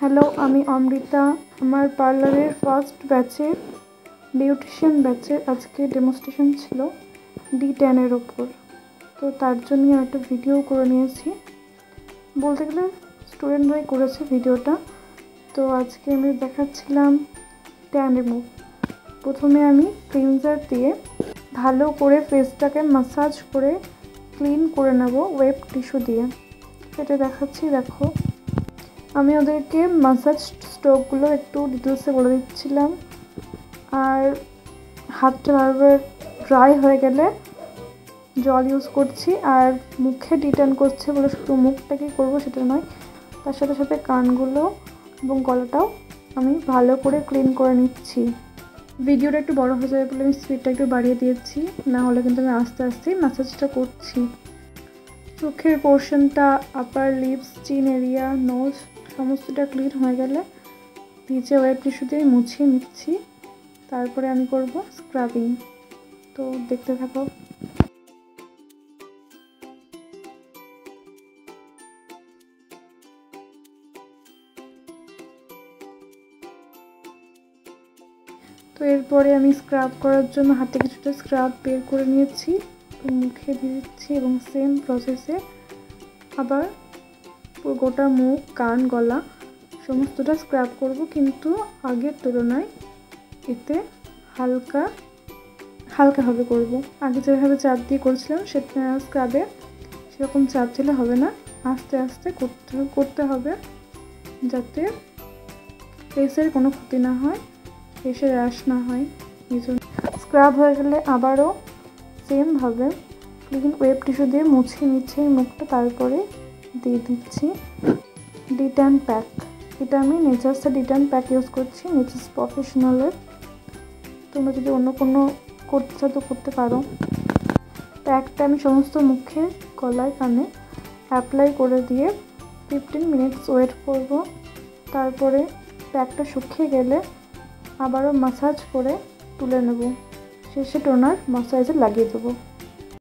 Hello আমি অমৃতা। আমার পার্লারের ফার্স্ট ব্যাচের বিউটিশিয়ান ব্যাচের আজকে ডেমনস্ট্রেশন ছিল ডি টেনের ওপর। তো তার জন্যই আমি একটা ভিডিও করে নিয়েছি। বলতে গেলে স্টুডেন্টরাই করেছে ভিডিওটা তো আজকে আমি দেখাচ্ছিলাম ট্যান রিমুভ প্রথমে আমি ক্লিনজার দিয়ে ভালো করে ফেসটাকে মাসাজ করে ক্লিন করে নেব ওয়েব টিস্যু দিয়ে। সেটা দেখাচ্ছি, দেখো। আমি ওদেরকে মাসাজ স্ট্রোকগুলো একটু ডিটেলসে বলে দিচ্ছিলাম। আর হাতটা বারবার ড্রাই হয়ে গেলে জল ইউজ করছি, আর মুখে ডিটার্ন করছে বলে শুধু মুখটাকেই করব সেটা নয়, তার সাথে সাথে কানগুলো এবং গলাটাও আমি ভালো করে ক্লিন করে নিচ্ছি। ভিডিওটা একটু বড় হয়ে যাবে বলে আমি স্পিডটা একটু বাড়িয়ে দিয়েছি, না হলে কিন্তু আমি আস্তে আস্তে ম্যাসাজটা করছি। চোখের পোর্শনটা upper lips chin area nose সমস্তটা ক্লিন হয়ে গেলে ভিজে ওয়েব টিস্যু দিয়ে মুছিয়ে নিচ্ছি। তারপরে আমি করব স্ক্রাবিং তো দেখতে থাকো। তো এরপরে আমি স্ক্রাব করার জন্য হাতে কিছুটা স্ক্রাব বের করে নিয়েছি। মুখে দিয়ে দিচ্ছি এবং সেম প্রসেসে আবার গোটা মুখ, কান, গলা সমস্তটা স্ক্রাব করব। কিন্তু আগের তুলনায় এতে হালকা হালকাভাবে করব। আগে যেভাবে চাপ দিয়ে করছিলাম, সেটা স্ক্রাবে সেরকম চাপ দিলে হবে না। আস্তে আস্তে করতে করতে হবে যাতে ফেসের কোনো ক্ষতি না হয় ফেসে র্যাশ না হয়। এই জন্য স্ক্রাব হয়ে গেলে আবারও সেমভাবে ক্লিন ওয়েব টিস্যু দিয়ে মুছিয়ে নিচ্ছি মুখটা, তারপরে দিয়ে দিচ্ছি। ডিটার্ন প্যাক এটা আমি নেচার্সের ডিটার্ন প্যাক ইউজ করছি নেচার্স প্রফেশনালের তোমরা যদি অন্য কোনো করতে চাও তো করতে পারো। প্যাকটা আমি সমস্ত মুখে, গলায়, কানে অ্যাপ্লাই করে দিয়ে ফিফটিন মিনিটস ওয়েট করব। তারপরে প্যাকটা শুকিয়ে গেলে আবারও মাসাজ করে তুলে নেব। শেষে টোনার ময়শ্চারাইজার লাগিয়ে দেবো।